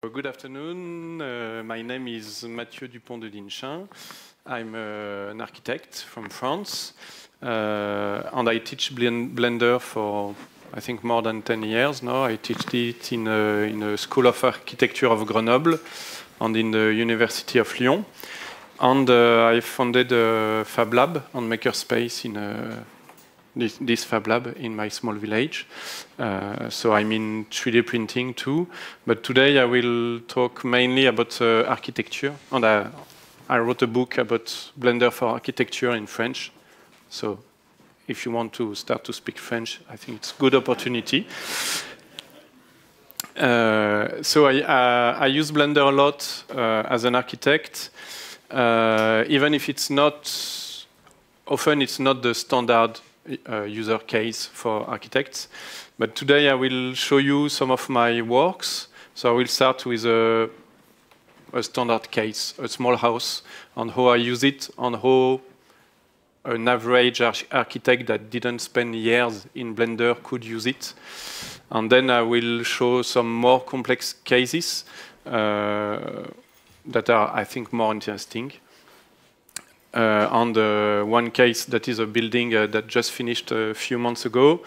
Good afternoon. Uh, my name is Matthieu Dupont de Dinechin. I'm uh, an architect from France, uh, and I teach Blender for I think more than 10 years now. I teach it in a, in a School of Architecture of Grenoble and in the University of Lyon. And uh, I founded a Fab Lab and Makerspace in a this, this, Fab Lab in my small village. Uh, so I'm in 3D printing too. But today I will talk mainly about uh, architecture. And I, I, wrote a book about Blender for architecture in French. So if you want to start to speak French, I think it's a good opportunity. Uh, so I, uh, I, use Blender a lot uh, as an architect, uh, even if it's not, often it's not the standard uh, user case for architects. But today I will show you some of my works. So I will start with a, a standard case, a small house, on how I use it, on how an average arch architect that didn't spend years in Blender could use it. And then I will show some more complex cases uh, that are, I think, more interesting. Uh, on the one case that is a building uh, that just finished a few months ago.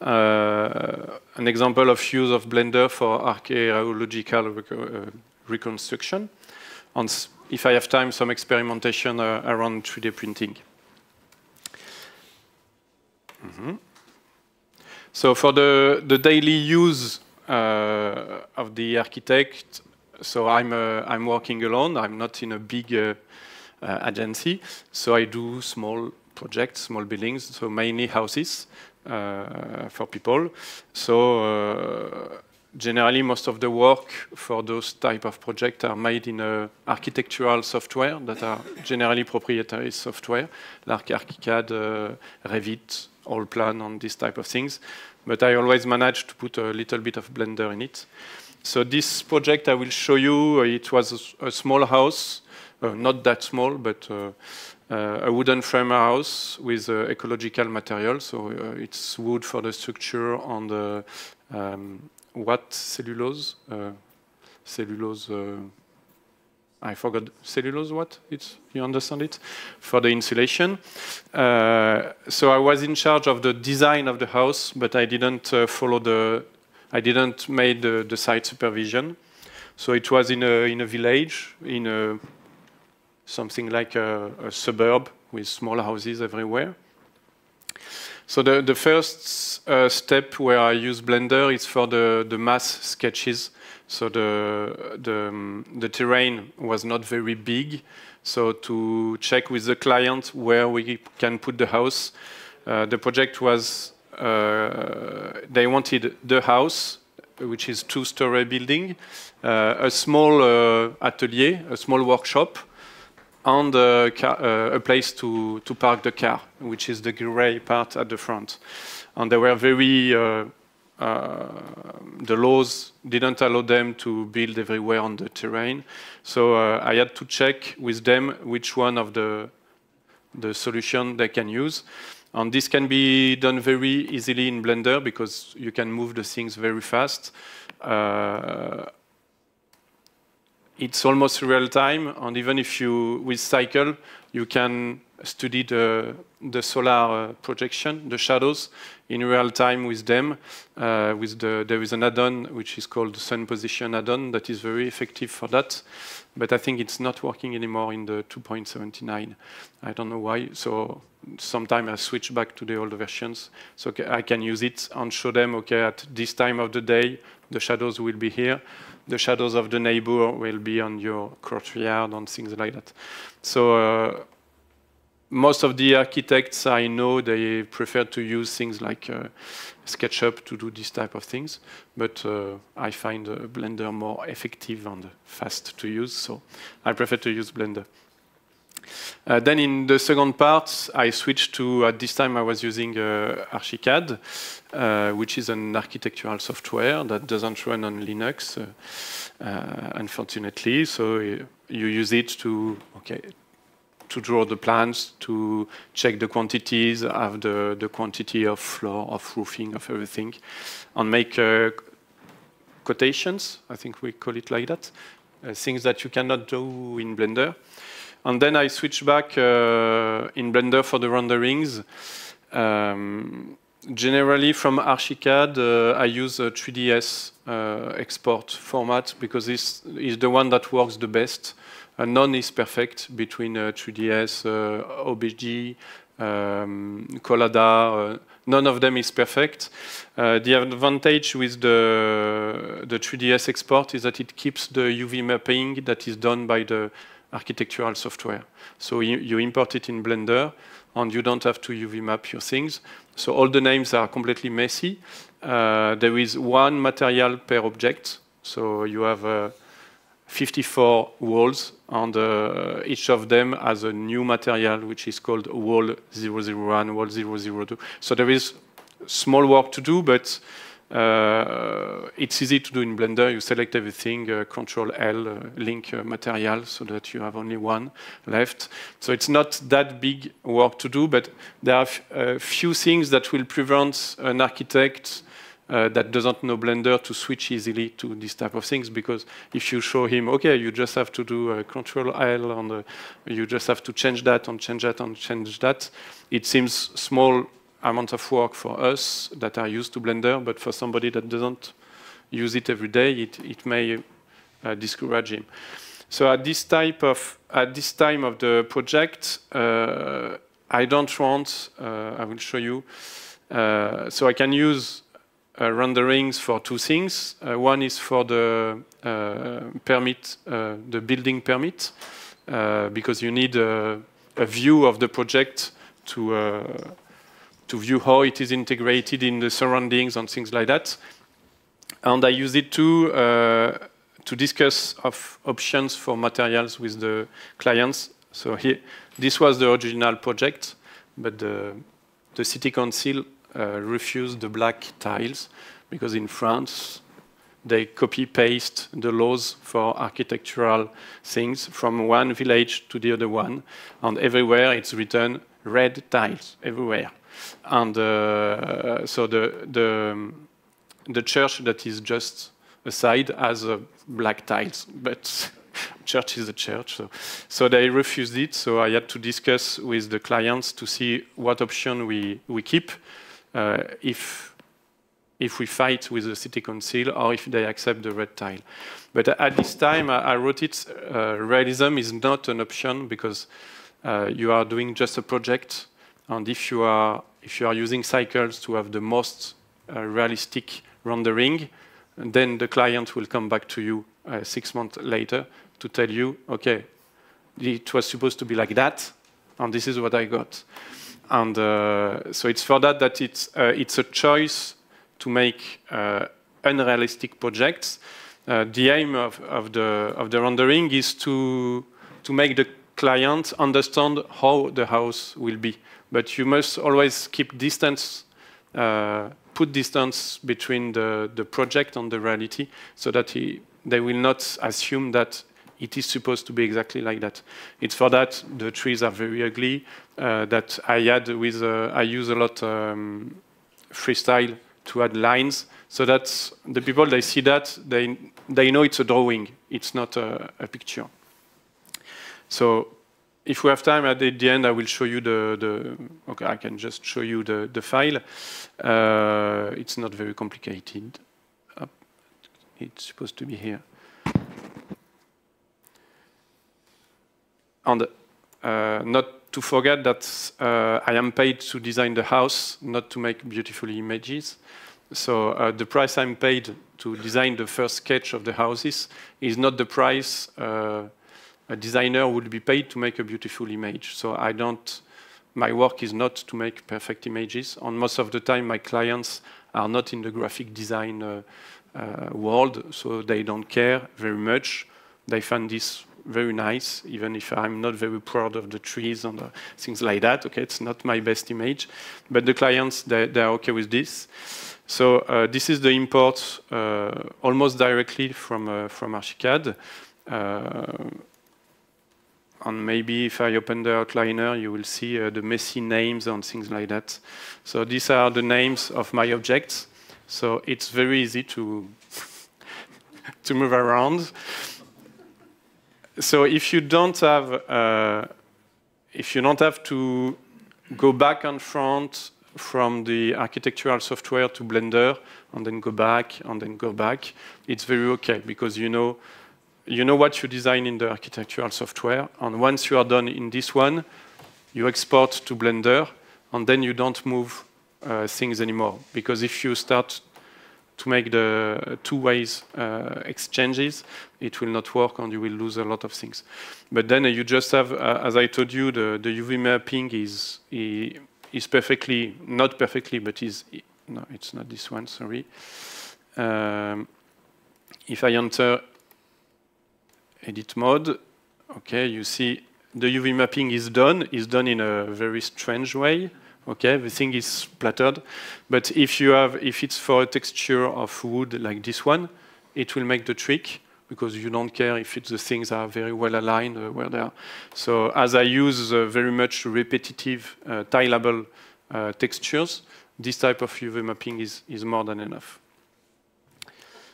Uh, an example of use of Blender for archaeological rec reconstruction. And if I have time, some experimentation around 3D printing. Mm -hmm. So for the, the daily use uh, of the architect, so I'm, uh, I'm working alone. I'm not in a big uh, agency. So I do small projects, small buildings, so mainly houses uh, for people. So uh, generally most of the work for those type of projects are made in uh, architectural software that are generally proprietary software, like ArchiCAD, uh, Revit, Allplan, and this type of things. But I always manage to put a little bit of Blender in it. So this project I will show you, it was a, a small house uh, not that small, but uh, uh, a wooden frame house with ecological material. So it's wood for the structure on the um, what cellulose? cellulose. I forgot cellulose. What it's you understand it for the insulation. Uh, so I was in charge of the design of the house, but I didn't uh, follow the. I didn't make the, the, site supervision. So it was in a in a village in a something like a, a suburb with small houses everywhere. So the, the first uh, step where I use Blender is for the, the mass sketches. So the, the, the terrain was not very big. So to check with the client where we can put the house, uh, the project was, uh, they wanted the house, which is two-story building, uh, a small uh, atelier, a small workshop, and a, car, uh, a place to, to park the car, which is the gray part at the front. And they were very, uh, uh, the laws didn't allow them to build everywhere on the terrain. So uh, I had to check with them which one of the, the solution they can use. And this can be done very easily in Blender because you can move the things very fast. It's almost real time, and even if you, with Cycle, you can study the, the solar uh, projection, the shadows, in real time with them. Uh, with the, there is an add-on which is called the Sun Position add-on that is very effective for that. But I think it's not working anymore in the 2.79. I don't know why. So sometimes I switch back to the older versions. So I can use it and show them, okay, at this time of the day, the shadows will be here the shadows of the neighbor will be on your courtyard and things like that. So uh, most of the architects I know, they prefer to use things like uh, SketchUp to do this type of things, but uh, I find Blender more effective and fast to use, so I prefer to use Blender. Uh, then in the second part, I switched to, at this time I was using uh, ArchiCAD, uh, which is an architectural software that doesn't run on Linux, uh, uh, unfortunately. So you use it to, okay, to draw the plans, to check the quantities, have the, the quantity of floor, of roofing, of everything, and make quotations. I think we call it like that. Uh, things that you cannot do in Blender. And then I switch back uh, in Blender for the renderings. Um, generally from Archicad, uh, I use a 3ds uh, export format because this is the one that works the best. Uh, none is perfect between 3ds, OBJ, um, Collada, uh, none of them is perfect. Uh, the advantage with the, the 3ds export is that it keeps the UV mapping that is done by the architectural software. So you, you import it in Blender, and you don't have to UV map your things. So all the names are completely messy. Uh, there is one material per object. So you have uh, 54 walls, and uh, each of them has a new material, which is called wall 001, wall 002. So there is small work to do, but it's easy to do in Blender. You select everything, uh, Control L, uh, link uh, material, so that you have only one left. So it's not that big work to do, but there are a few things that will prevent an architect uh, that doesn't know Blender to switch easily to this type of things because if you show him, okay, you just have to do Control L and uh, you just have to change that and change that and change that, it seems small amount of work for us that are used to Blender, but for somebody that doesn't use it every day, it, it may uh, discourage him. So at this type of at this time of the project, uh, I don't want. Uh, I will show you. Uh, so I can use uh, renderings for two things. Uh, one is for the permit, the building permit, because you need a, a, view of the project to to view how it is integrated in the surroundings and things like that. And I use it to uh, to discuss of options for materials with the clients. So here, this was the original project, but the the city council uh, refuse the black tiles because in France they copy paste the laws for architectural things from one village to the other one, and everywhere it's written red tiles everywhere. And uh, so the, the, the church that is just aside has uh, black tiles, but church is a church. So, so they refused it. So I had to discuss with the clients to see what option we, we keep uh, if if we fight with the city council or if they accept the red tile. But at this time, I, wrote it, uh, realism is not an option because uh, you are doing just a project. And if you are, if you are using cycles to have the most uh, realistic rendering, then the client will come back to you uh, six months later to tell you, okay, it was supposed to be like that, and this is what I got. And uh, so it's for that that it's, uh, it's a choice to make uh, unrealistic projects. Uh, the aim of, of, the, of the rendering is to, to make the client understand how the house will be. But you must always keep distance, uh, put distance between the, the project and the reality so that he, they will not assume that it is supposed to be exactly like that. It's for that the trees are very ugly. Uh, that I add with uh, I use a lot um, freestyle to add lines so that the people they see that they they know it's a drawing. It's not a, a picture. So if we have time at the end, I will show you the, the okay, I can just show you the, the file. Uh, it's not very complicated. It's supposed to be here. And uh, not to forget that uh, I am paid to design the house, not to make beautiful images. So uh, the price I'm paid to design the first sketch of the houses is not the price uh, a designer would be paid to make a beautiful image. So I don't, my work is not to make perfect images. And most of the time, my clients are not in the graphic design uh, uh, world, so they don't care very much. They find this very nice, even if I'm not very proud of the trees and uh, things like that. Okay, it's not my best image, but the clients they, they are okay with this. So uh, this is the import uh, almost directly from uh, from Archicad. And maybe if I open the outliner, you will see uh, the messy names and things like that. So these are the names of my objects. So it's very easy to to move around. So if you don't have, uh, if you don't have to go back and front from the architectural software to Blender and then go back and then go back, it's very okay because you know you know what you design in the architectural software, and once you are done in this one, you export to Blender, and then you don't move uh, things anymore. Because if you start to make the two ways uh, exchanges, it will not work and you will lose a lot of things. But then you just have, uh, as I told you, the, the UV mapping is, is perfectly, not perfectly, but is, no, it's not this one, sorry. Um, if I enter edit mode, okay, you see the UV mapping is done, is done in a very strange way. Okay, everything is splattered. But if you have, if it's for a texture of wood like this one, it will make the trick because you don't care if the things are very well aligned uh, where they are. So as I use uh, very much repetitive uh, tileable uh, textures, this type of UV mapping is, is more than enough.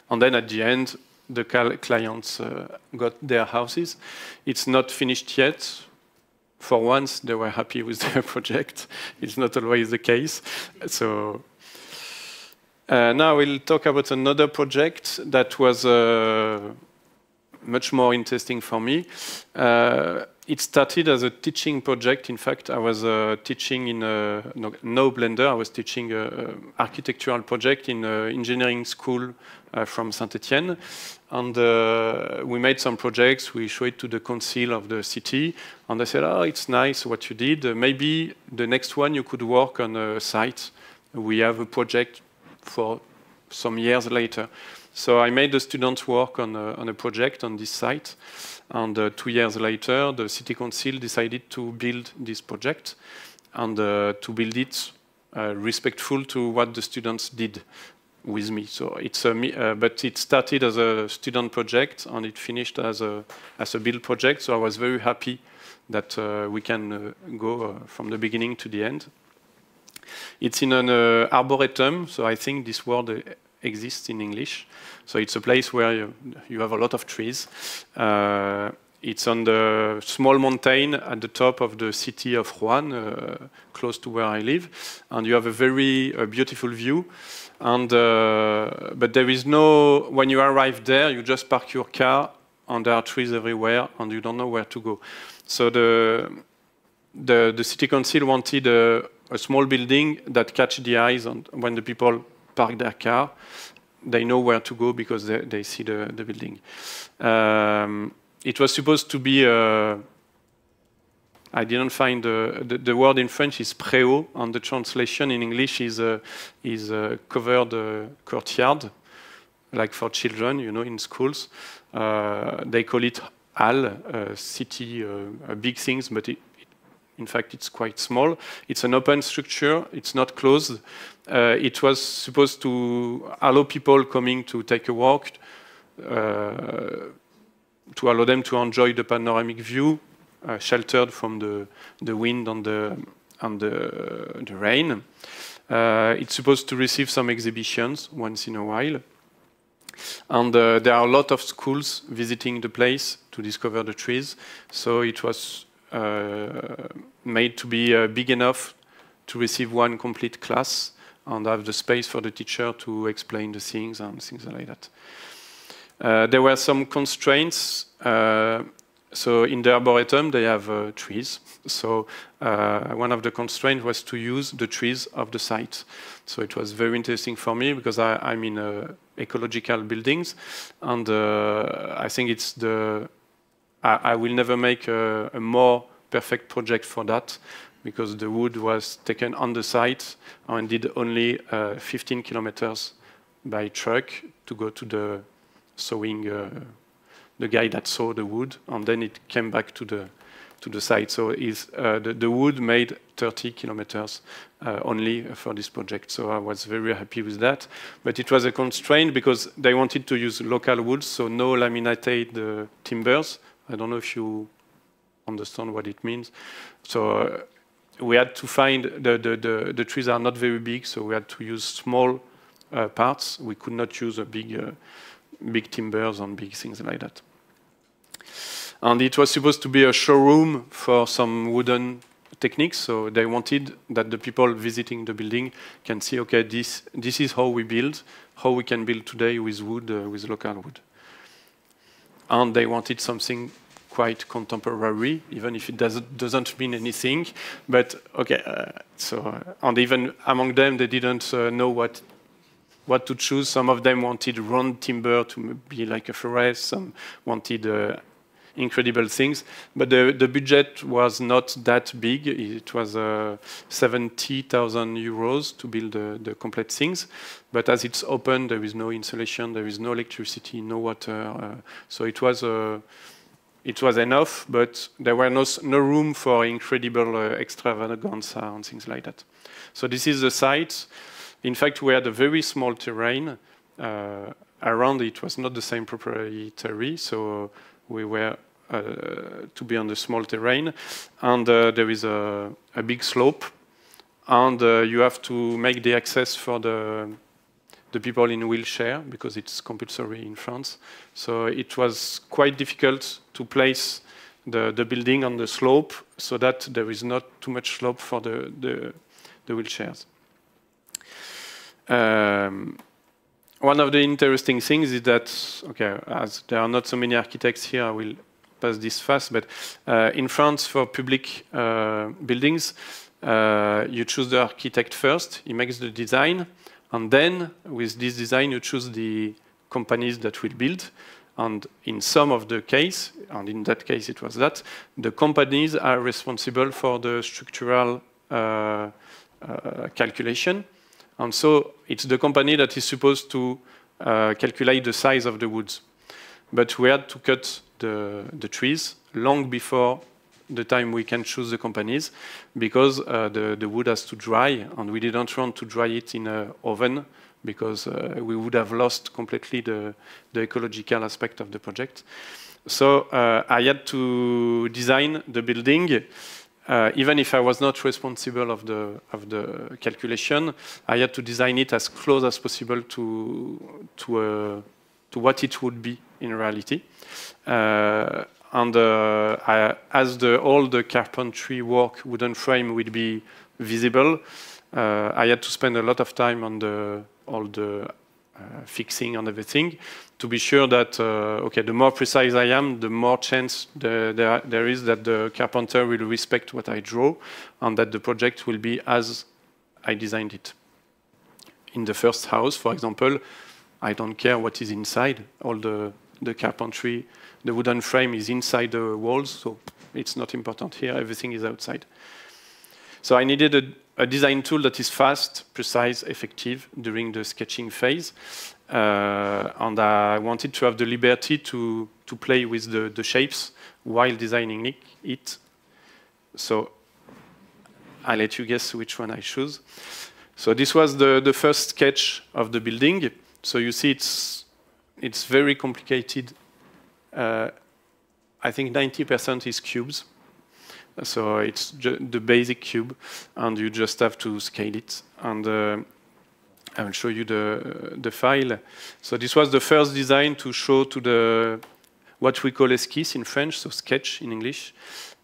And then at the end, the clients uh, got their houses. It's not finished yet. For once, they were happy with their project. It's not always the case. So uh, now we'll talk about another project that was uh, much more interesting for me. It started as a teaching project. In fact, I was teaching in no, Blender. I was teaching an architectural project in an engineering school from Saint-Etienne. And uh, we made some projects. We showed it to the council of the city. And they said, oh, it's nice what you did. Uh, maybe the next one you could work on a site. We have a project for some years later. So I made the students work on a, on a project on this site. And uh, two years later, the city council decided to build this project and uh, to build it uh, respectful to what the students did with me. So it's a, uh, but it started as a student project and it finished as a as a build project. So I was very happy that uh, we can uh, go uh, from the beginning to the end. It's in an uh, arboretum, so I think this word uh, exists in English. So it's a place where you, you have a lot of trees. It's on the small mountain at the top of the city of uh, close to where I live, and you have a very beautiful view. And uh, but there is no when you arrive there, you just park your car, and there are trees everywhere, and you don't know where to go. So the the, the city council wanted a, a small building that catch the eyes, and when the people park their car, they know where to go because they, they see the, the building. Um, it was supposed to be uh, I didn't find the, the, the, word in French is préau, and the translation in English is uh, is uh, covered uh, courtyard, like for children, you know, in schools. Uh, they call it hall, uh, city, uh, big things, but it, it, in fact it's quite small. It's an open structure. It's not closed. it was supposed to allow people coming to take a walk, to allow them to enjoy the panoramic view uh, sheltered from the, the wind and the, and the, the rain. Uh, it's supposed to receive some exhibitions once in a while. And uh, there are a lot of schools visiting the place to discover the trees. So it was made to be big enough to receive one complete class and have the space for the teacher to explain the things and things like that. Uh, there were some constraints. So in the arboretum, they have uh, trees. So uh, one of the constraints was to use the trees of the site. So it was very interesting for me because I, am in uh, ecological buildings, and uh, I think it's the I, I will never make a, a, more perfect project for that because the wood was taken on the site and did only uh, 15 kilometers by truck to go to the sowing uh, the guy that saw the wood, and then it came back to the to the site. So is uh, the, the wood made 30 kilometers uh, only for this project. So I was very happy with that. But it was a constraint because they wanted to use local woods, so no laminated uh, timbers. I don't know if you understand what it means. So uh, we had to find the, the, the, the, trees are not very big, so we had to use small uh, parts. We could not use a big uh, big timbers and big things like that. And it was supposed to be a showroom for some wooden techniques. So they wanted that the people visiting the building can see, okay, this, this is how we build, how we can build today with wood, uh, with local wood. And they wanted something quite contemporary, even if it doesn't, doesn't mean anything. But okay, uh, so, uh, and even among them, they didn't uh, know what what to choose. Some of them wanted round timber to be like a forest. Some wanted uh, incredible things. But the, the budget was not that big. It was uh, 70,000 euros to build the, the complete things. But as it's open, there is no insulation, there is no electricity, no water. Uh, so it was uh, it was enough, but there were no, no room for incredible uh, extravaganza and things like that. So this is the site. In fact, we had a very small terrain. Uh, around it was not the same proprietary, so we were uh, to be on the small terrain. And uh, there is a, a, big slope, and uh, you have to make the access for the the people in wheelchair because it's compulsory in France. So it was quite difficult to place the, the building on the slope so that there is not too much slope for the, the, the wheelchairs. Um, one of the interesting things is that, okay, as there are not so many architects here, I will pass this fast, but uh, in France for public uh, buildings, uh, you choose the architect first, he makes the design, and then with this design you choose the companies that will build, and in some of the case, and in that case it was that, the companies are responsible for the structural uh, uh, calculation, and so it's the company that is supposed to uh, calculate the size of the woods. But we had to cut the, the trees long before the time we can choose the companies because uh, the, the wood has to dry and we didn't want to dry it in an oven because uh, we would have lost completely the, the ecological aspect of the project. So uh, I had to design the building uh, even if I was not responsible of the of the calculation, I had to design it as close as possible to to uh, to what it would be in reality. Uh, and uh, I, as the all the carpentry work wooden frame would be visible, uh, I had to spend a lot of time on the all the fixing and everything to be sure that uh, okay, the more precise I am, the more chance the, there, there is that the carpenter will respect what I draw and that the project will be as I designed it. In the first house, for example, I don't care what is inside. All the, the carpentry, the wooden frame is inside the walls, so it's not important here. Everything is outside. So I needed a, a design tool that is fast, precise, effective during the sketching phase. Uh, and I wanted to have the liberty to, to play with the, the shapes while designing it. So I'll let you guess which one I choose. So this was the, the first sketch of the building. So you see it's, it's very complicated. Uh, I think 90% is cubes. So it's the basic cube, and you just have to scale it. And uh, I will show you the, the file. So this was the first design to show to the what we call esquisse in French, so sketch in English.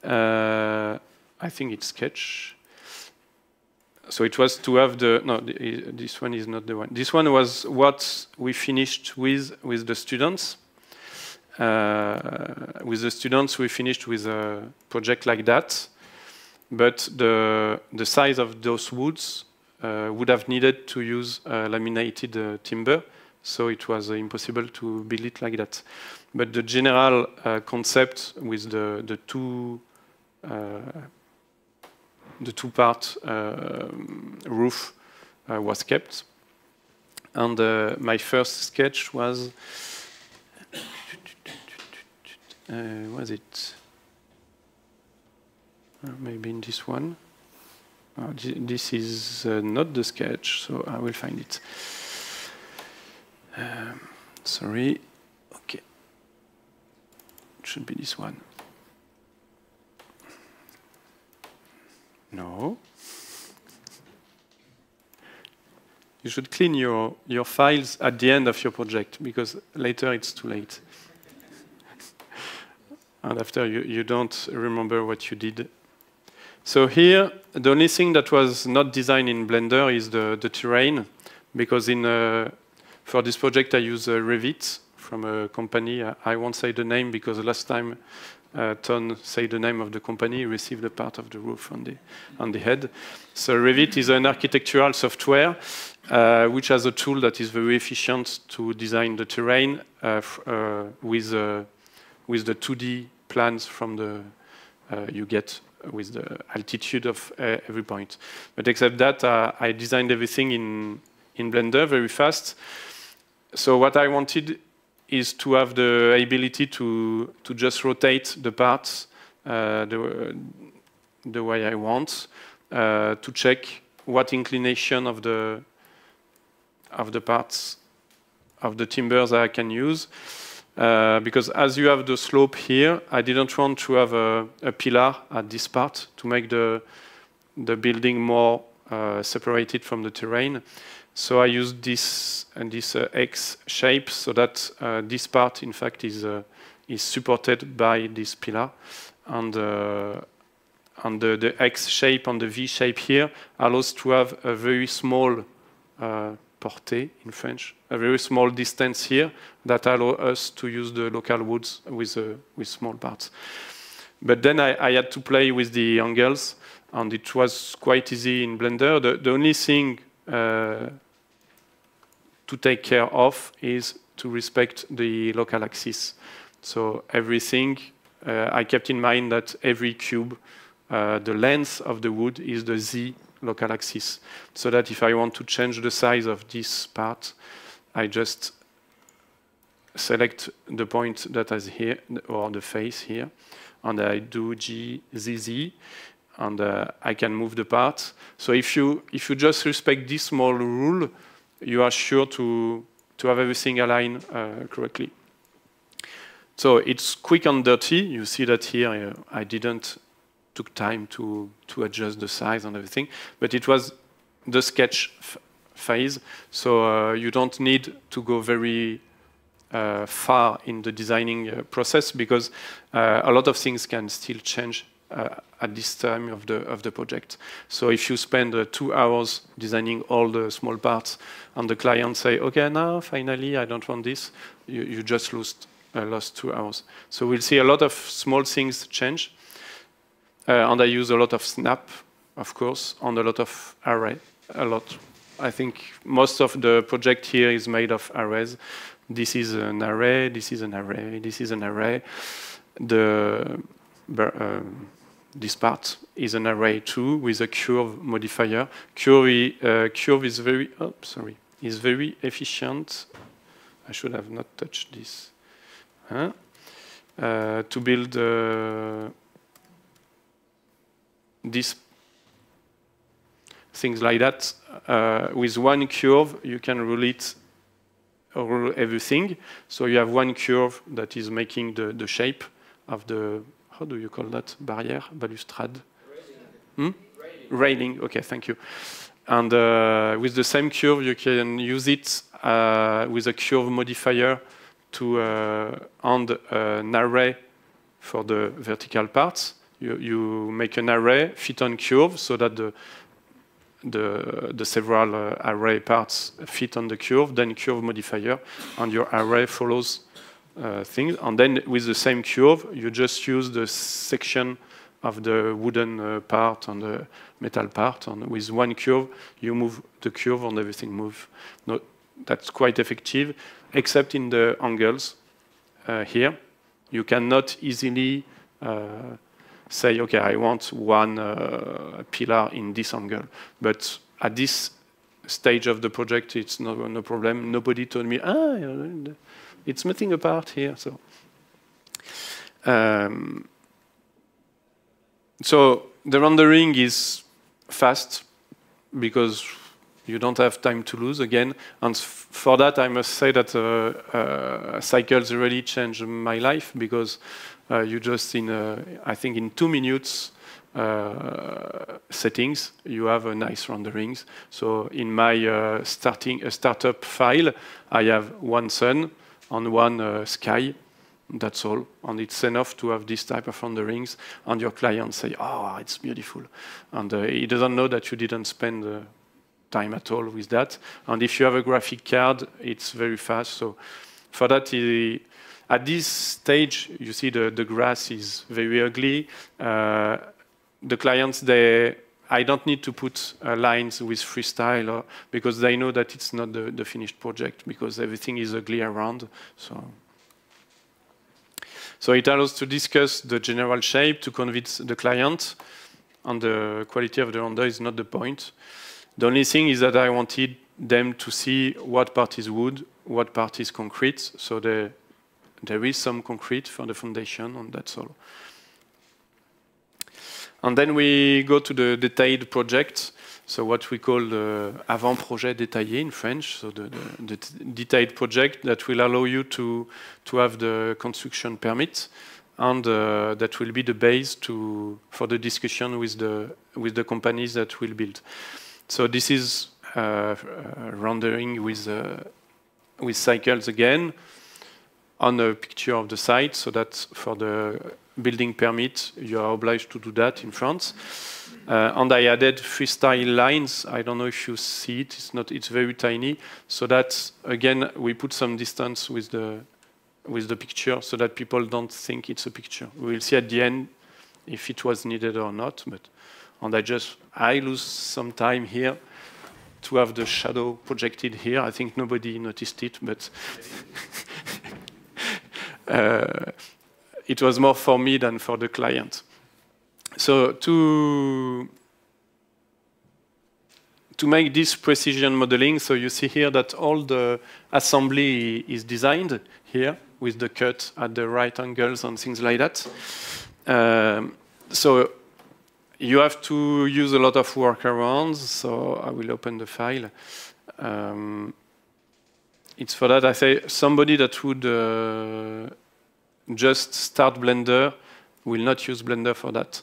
Uh, I think it's sketch. So it was to have the, no, this one is not the one. This one was what we finished with with the students. Uh, with the students, we finished with a project like that, but the, the size of those woods uh, would have needed to use uh, laminated uh, timber, so it was impossible to build it like that. But the general concept with the, the two the two-part roof was kept. And my first sketch was uh, was it? Maybe in this one. Uh, this is uh, not the sketch, so I will find it. Um, sorry. Okay. It should be this one. No. you should clean your, your files at the end of your project because later it's too late. And after you, you don't remember what you did. So here, the only thing that was not designed in Blender is the, the terrain, because in uh, for this project I use uh, Revit from a company. I won't say the name because last time uh, Ton said the name of the company, he received a part of the roof on the, on the head. So Revit is an architectural software uh, which has a tool that is very efficient to design the terrain uh, uh with, uh, with the 2D plans from the uh, you get with the altitude of every point. But except that, I designed everything in, in Blender very fast. So what I wanted is to have the ability to, to just rotate the parts uh, the, the way I want, uh, to check what inclination of the, of the parts of the timbers I can use. Uh, because as you have the slope here, I didn't want to have a, a pillar at this part to make the, the building more uh, separated from the terrain. So I used this and this uh, X shape so that uh, this part, in fact, is uh, is supported by this pillar, and and the, the, X shape and the V shape here allows to have a very small portée in French, a very small distance here that allow us to use the local woods with uh, with small parts. But then I, I, had to play with the angles, and it was quite easy in Blender. The, the only thing uh, to take care of is to respect the local axis. So everything, uh, I kept in mind that every cube, uh, the length of the wood is the z local axis. So that if I want to change the size of this part, I just select the point that is here, or the face here, and I do G, Z, Z, and uh, I can move the part. So if you, if you just respect this small rule, you are sure to, to have everything aligned uh, correctly. So it's quick and dirty. You see that here uh, I didn't took time to, to adjust the size and everything, but it was the sketch phase. So uh, you don't need to go very uh, far in the designing uh, process because uh, a lot of things can still change uh, at this time of the of the project. So if you spend uh, two hours designing all the small parts, and the client say, "Okay, now finally I don't want this," you, you just lost lost two hours. So we'll see a lot of small things change, and I use a lot of snap, of course, and a lot of array, a lot. I think most of the project here is made of arrays. This is an array. This is an array. This is an array. The um, this part is an array too with a curve modifier. Curve, uh, curve is very, oh, sorry, is very efficient. I should have not touched this. Huh? Uh, to build uh, these things like that. Uh, with one curve, you can rule it, rule everything. So you have one curve that is making the, the shape of the how do you call that? Barrier, balustrade? Railing. Hmm? Railing. Okay, thank you. And uh, with the same curve, you can use it uh, with a curve modifier to uh, and an array for the vertical parts. You, you make an array fit on curve so that the the, the several uh, array parts fit on the curve, then curve modifier, and your array follows uh, things. And then with the same curve, you just use the section of the wooden uh, part and the metal part. And with one curve, you move the curve and everything moves. No, that's quite effective, except in the angles uh, here. You cannot easily uh, say, okay, I want one uh, pillar in this angle. But at this stage of the project, it's no, no problem. Nobody told me, ah, it's missing a part here. So, um, so the rendering is fast because you don't have time to lose again. And for that, I must say that uh, uh, cycles really changed my life because you just in, uh, I think in two minutes, uh, settings, you have a nice renderings. So in my uh, starting a startup file, I have one sun and one uh, sky. That's all, and it's enough to have this type of renderings. And your client say, "Oh, it's beautiful," and uh, he doesn't know that you didn't spend uh, time at all with that. And if you have a graphic card, it's very fast. So for that, he, at this stage, you see the, the grass is very ugly. Uh, the clients, they, I don't need to put uh, lines with freestyle or, because they know that it's not the, the finished project because everything is ugly around. So. So it allows to discuss the general shape to convince the client, and the quality of the render is not the point. The only thing is that I wanted them to see what part is wood, what part is concrete, so the, there is some concrete for the foundation, and that's all. And then we go to the detailed project, so what we call the avant-projet détaillé in French, so the, the, the, detailed project that will allow you to, to have the construction permit, and uh, that will be the base to, for the discussion with the, with the companies that will build. So this is uh, rendering with, uh, with cycles again on a picture of the site, so that for the building permit, you are obliged to do that in France. Uh, and I added freestyle lines. I don't know if you see it. It's not. It's very tiny. So that again, we put some distance with the with the picture, so that people don't think it's a picture. We will see at the end if it was needed or not. But and I just I lose some time here to have the shadow projected here. I think nobody noticed it, but it was more for me than for the client. So to to make this precision modeling, so you see here that all the assembly is designed here with the cut at the right angles and things like that. Um, so you have to use a lot of workarounds. So I will open the file. Um, it's for that I say somebody that would uh, just start Blender will not use Blender for that.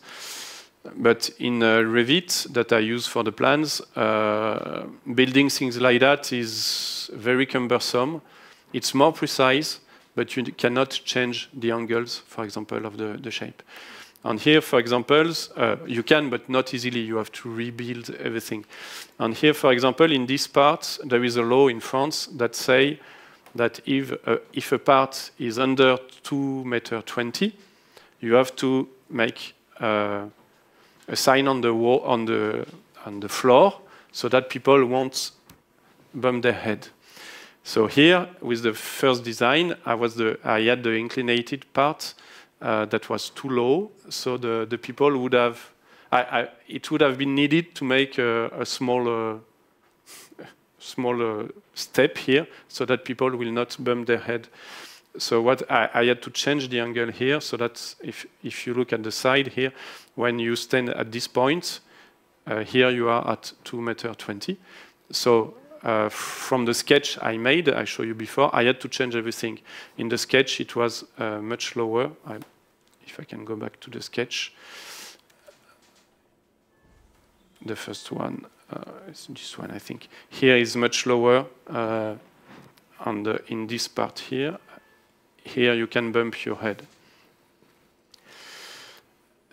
But in uh, Revit that I use for the plans, uh, building things like that is very cumbersome. It's more precise, but you cannot change the angles, for example, of the, the shape. And here, for example, uh, you can, but not easily. You have to rebuild everything. And here, for example, in this part, there is a law in France that say that if, uh, if a part is under 2 meter 20, you have to make uh, a sign on the wall on the on the floor so that people won't bump their head. So here, with the first design, I was the I had the inclinated part uh, that was too low, so the the people would have I, I, it would have been needed to make a, a smaller smaller step here so that people will not bump their head. So what I, I, had to change the angle here. So that if, if you look at the side here, when you stand at this point, uh, here you are at 2 meter 20. So uh, from the sketch I made, I showed you before, I had to change everything. In the sketch, it was uh, much lower. I, if I can go back to the sketch, the first one, uh, this one, I think. Here is much lower uh, on the, in this part here here you can bump your head.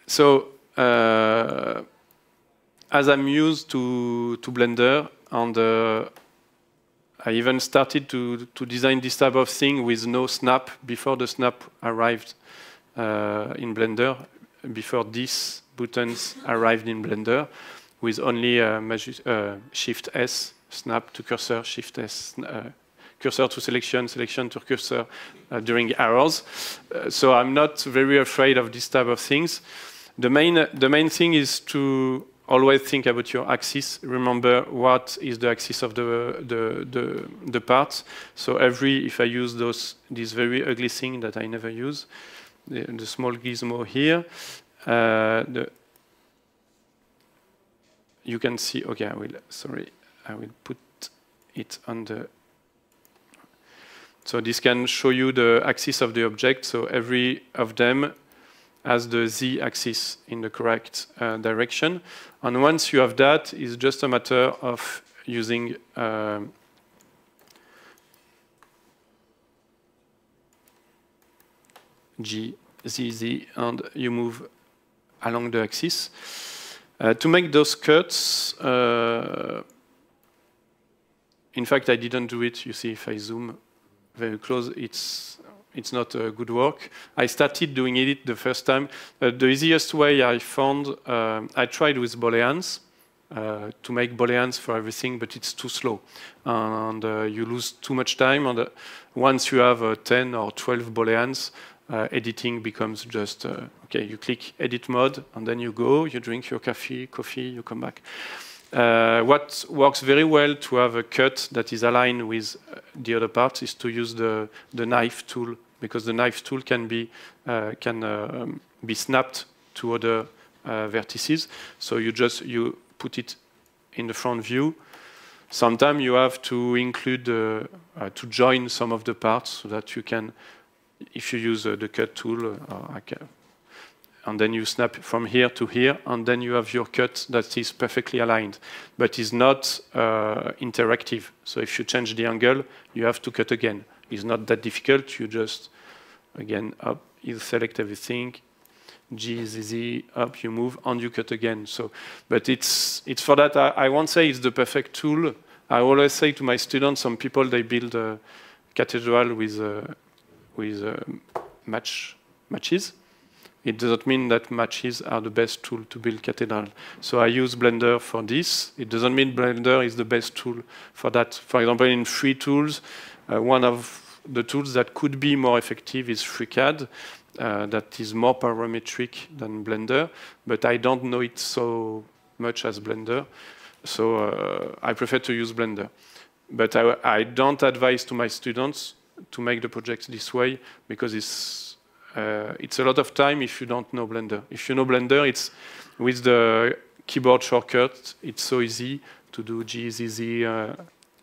So uh, as I'm used to, to Blender, and uh, I even started to, to design this type of thing with no snap before the snap arrived uh, in Blender, before these buttons arrived in Blender, with only uh, uh, Shift S, snap to cursor, Shift S, uh, cursor to selection, selection to cursor uh, during arrows. So I'm not very afraid of this type of things. The main, the main thing is to always think about your axis. Remember what is the axis of the, the, the, the. So every, if I use those, this very ugly thing that I never use, the, the small gizmo here, uh, the, you can see, okay, I will, sorry, I will put it on the so this can show you the axis of the object. So every of them as the z-axis in the correct uh, direction. And once you have that, it's just a matter of using um, G, Z, Z, and you move along the axis. Uh, to make those cuts, uh, in fact, I didn't do it. You see, if I zoom very close, it's it's not uh, good work. I started doing it the first time. Uh, the easiest way I found, uh, I tried with booleans uh, to make booleans for everything, but it's too slow. And uh, you lose too much time. And uh, once you have 10 or 12 booleans, editing becomes just, okay, you click edit mode, and then you go, you drink your coffee, coffee, you come back. Uh, what works very well to have a cut that is aligned with the other parts is to use the, the knife tool because the knife tool can be uh, can uh, be snapped to other uh, vertices. So you just you put it in the front view. Sometimes you have to include to join some of the parts so that you can, if you use the cut tool, and then you snap from here to here, and then you have your cut that is perfectly aligned, but is not uh, interactive. So if you change the angle, you have to cut again. It's not that difficult. You just, again, up, you select everything, G, Z, Z, up, you move, and you cut again. So, but it's, it's for that, I, I won't say it's the perfect tool. I always say to my students, some people, they build a cathedral with, uh, with uh, match, matches. It doesn't mean that matches are the best tool to build cathedral. So I use Blender for this. It doesn't mean Blender is the best tool for that. For example, in free tools, one of the tools that could be more effective is FreeCAD. Uh, that is more parametric than Blender, but I don't know it so much as Blender. So uh, I prefer to use Blender. But I, I, don't advise to my students to make the projects this way because it's, uh, it's a lot of time if you don't know Blender. If you know Blender, it's with the keyboard shortcut, it's so easy to do G, Z, Z, uh,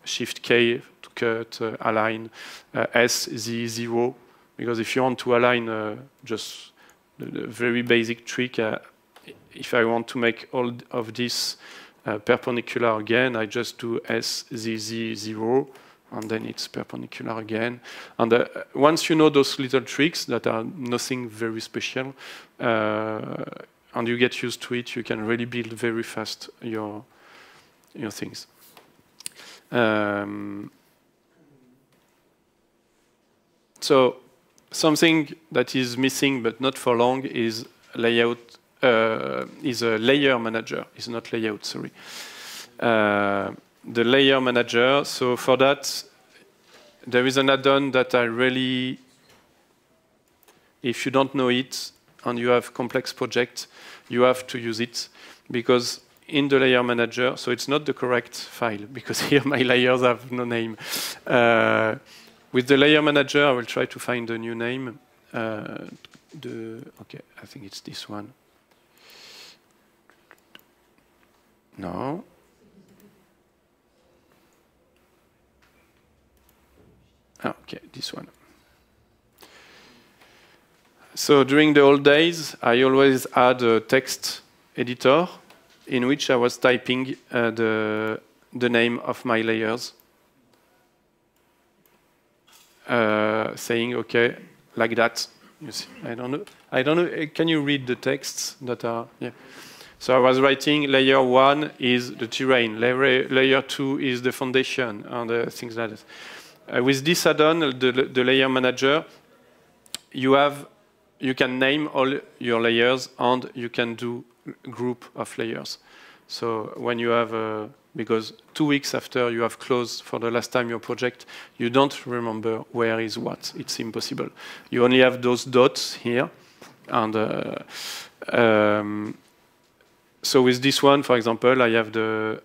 Shift K cut, uh, align, uh, S, Z, zero. Because if you want to align uh, just the, very basic trick, if I want to make all of this perpendicular again, I just do S, Z, Z, zero and then it's perpendicular again. And uh, once you know those little tricks that are nothing very special, uh, and you get used to it, you can really build very fast your your things. Um, so something that is missing but not for long is layout uh, is a layer manager. Is not layout, sorry. Uh, the layer manager. So for that, there is an add-on that I really, if you don't know it and you have complex projects, you have to use it because in the layer manager, so it's not the correct file because here my layers have no name. Uh, with the layer manager, I will try to find a new name. Uh, the, okay, I think it's this one. No. Oh, okay, this one. So during the old days, I always had a text editor in which I was typing uh, the, the name of my layers, uh, saying, okay, like that. You see, I don't know. I don't know. Uh, can you read the texts that are? Yeah. So I was writing layer one is the terrain, layer, layer two is the foundation, and uh, things like that. Uh, with this add-on, the, the layer manager, you have you can name all your layers and you can do group of layers. So when you have, uh, because two weeks after you have closed for the last time your project, you don't remember where is what. It's impossible. You only have those dots here. And uh, um, so with this one, for example, I have the,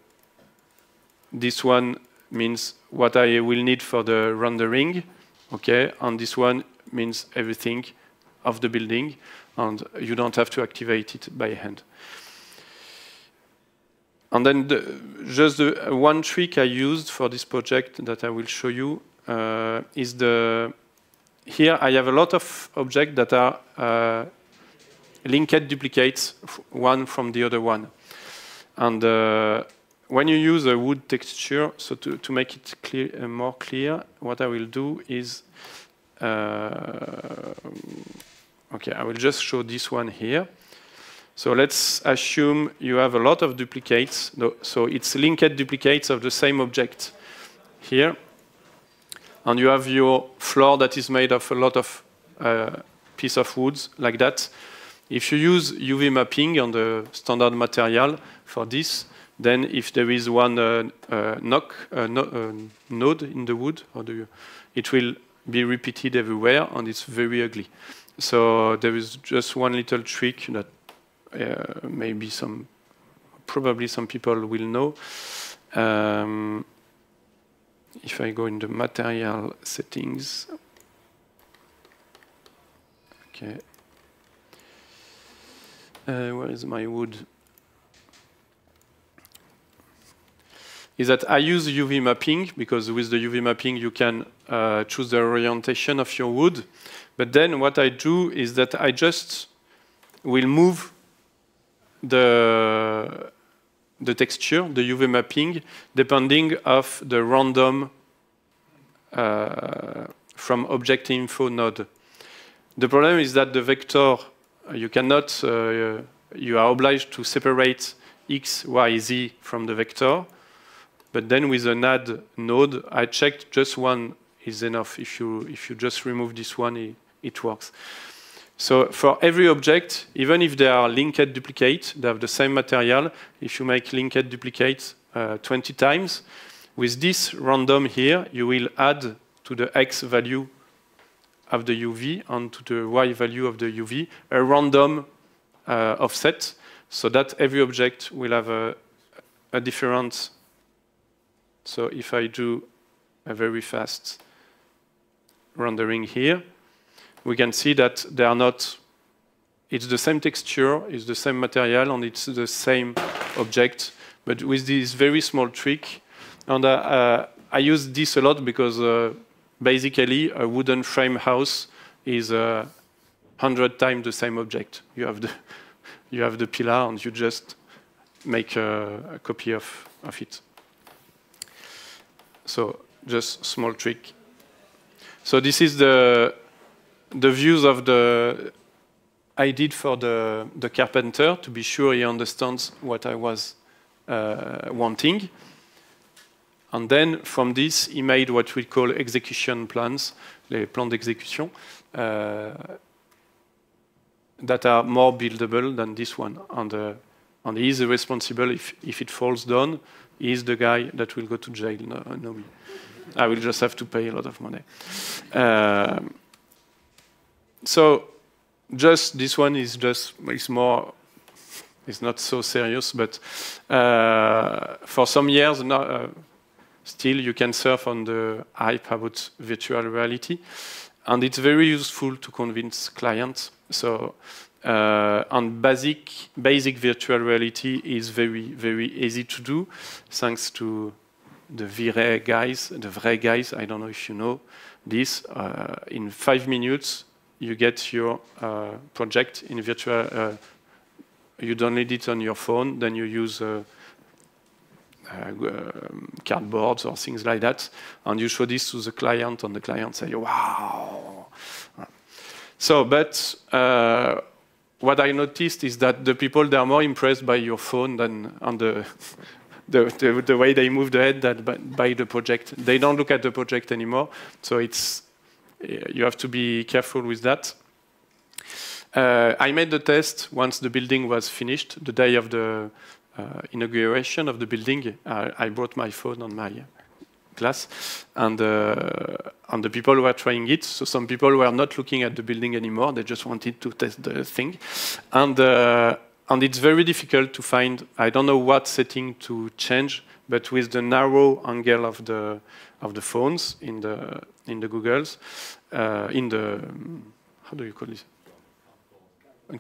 this one means what I will need for the rendering, okay, and this one means everything of the building, and you don't have to activate it by hand. And then the, just the, one trick I used for this project that I will show you uh, is the, here I have a lot of objects that are uh, linked duplicates one from the other one. And uh, when you use a wood texture, so to, to make it clear, uh, more clear, what I will do is, uh, okay, I will just show this one here. So let's assume you have a lot of duplicates. So it's linked duplicates of the same object here. And you have your floor that is made of a lot of uh, piece of woods like that. If you use UV mapping on the standard material for this, then if there is one uh, uh, knock, uh, no, uh, node in the wood, you, it will be repeated everywhere and it's very ugly. So there is just one little trick that maybe some, probably some people will know. Um, if I go in the material settings, okay, uh, where is my wood? Is that I use UV mapping because with the UV mapping you can uh, choose the orientation of your wood. But then what I do is that I just will move the the texture, the UV mapping, depending of the random uh, from object info node. The problem is that the vector, you cannot, uh, you are obliged to separate x, y, z from the vector. But then with an add node, I checked just one is enough. If you, if you just remove this one, it, it works. So for every object, even if they are linked duplicate, they have the same material, if you make linked duplicate uh, 20 times, with this random here, you will add to the x value of the UV and to the y value of the UV a random uh, offset so that every object will have a, a different. So if I do a very fast rendering here, we can see that they are not, it's the same texture, it's the same material, and it's the same object, but with this very small trick. And uh, uh, I use this a lot because uh, basically a wooden frame house is a hundred times the same object. You have the, you have the pillar and you just make a, a copy of, of it. So just small trick. So this is the the views of the I did for the, the carpenter to be sure he understands what I was uh, wanting. And then from this, he made what we call execution plans, les plans d'exécution, uh, that are more buildable than this one. And, uh, and he is responsible if, if it falls down. He is the guy that will go to jail, no, no me. I will just have to pay a lot of money. Uh, so just this one is just it's more it's not so serious, but uh, for some years now, uh, still you can surf on the hype about virtual reality, and it's very useful to convince clients. So uh, on basic basic virtual reality is very very easy to do, thanks to the Vray guys, the Vray guys. I don't know if you know this. Uh, in five minutes, you get your uh, project in virtual. Uh, you download it on your phone, then you use uh, um, cardboards or things like that, and you show this to the client, and the client say, "Wow!" So, but uh, what I noticed is that the people they are more impressed by your phone than on the the, the, the, way they move the head that by, by, the project. They don't look at the project anymore. So it's you have to be careful with that. Uh, I made the test once the building was finished, the day of the uh, inauguration of the building. I brought my phone on my class, and, uh, and the people were trying it. So some people were not looking at the building anymore; they just wanted to test the thing, and uh, and it's very difficult to find. I don't know what setting to change, but with the narrow angle of the of the phones in the in the Googles, uh, in the how do you call this?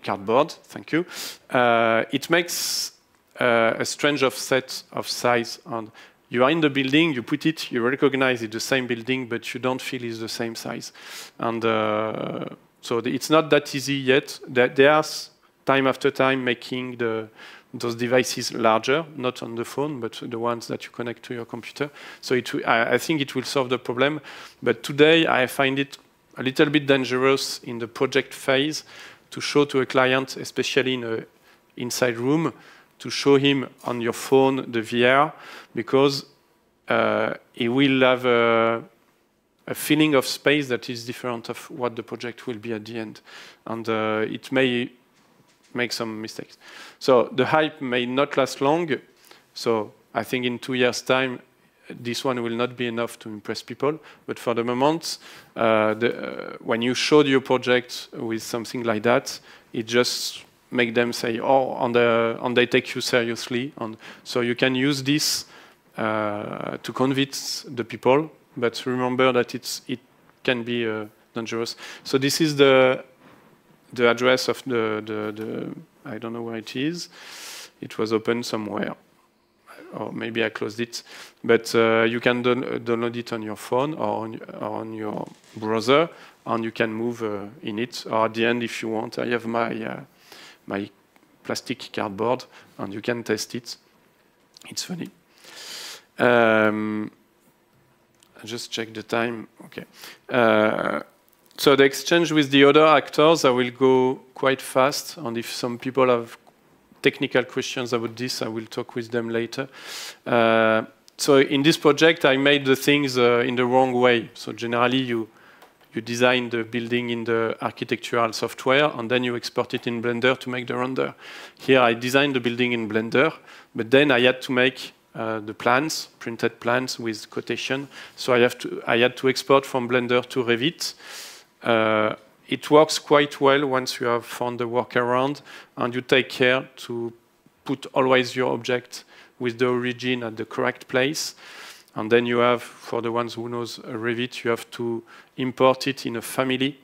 Cardboard. Thank you. Uh, it makes uh, a strange offset of size and you are in the building, you put it, you recognize it's the same building, but you don't feel it's the same size. And uh, so it's not that easy yet. There, time after time making the those devices larger, not on the phone, but the ones that you connect to your computer. So it, I, I think it will solve the problem. But today I find it a little bit dangerous in the project phase to show to a client, especially in an inside room, to show him on your phone the VR, because uh, he will have a, a, feeling of space that is different of what the project will be at the end. And uh, it may make some mistakes. So the hype may not last long. So I think in two years' time, this one will not be enough to impress people. But for the moment, uh, the, uh, when you show your project with something like that, it just make them say, oh, and, the, and they take you seriously. And so you can use this uh, to convince the people. But remember that it's, it can be uh, dangerous. So this is the the address of the, the, the, I don't know where it is. It was open somewhere. Or maybe I closed it. But uh, you can download it on your phone or on, or on, your browser, and you can move uh, in it. Or at the end, if you want, I have my, uh, my plastic cardboard, and you can test it. It's funny. Um, I just check the time. Okay. So the exchange with the other actors, I will go quite fast. And if some people have technical questions about this, I will talk with them later. Uh, so in this project, I made the things uh, in the wrong way. So generally, you you design the building in the architectural software, and then you export it in Blender to make the render. Here, I designed the building in Blender, but then I had to make uh, the plans, printed plans with quotation. So I have to I had to export from Blender to Revit. Uh, it works quite well once you have found the workaround and you take care to put always your object with the origin at the correct place. And then you have, for the ones who knows Revit, you have to import it in a family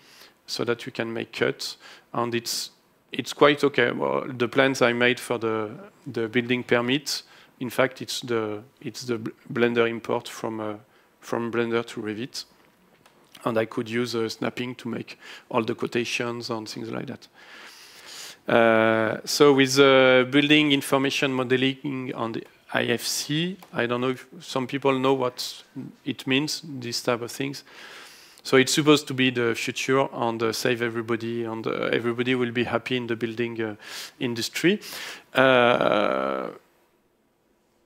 so that you can make cuts. And it's it's quite okay. Well, the plans I made for the the building permit, in fact, it's the it's the Blender import from uh, from Blender to Revit and I could use uh, snapping to make all the quotations and things like that. Uh, so with uh, building information modeling on the IFC, I don't know if some people know what it means, these type of things. So it's supposed to be the future and uh, save everybody, and uh, everybody will be happy in the building uh, industry.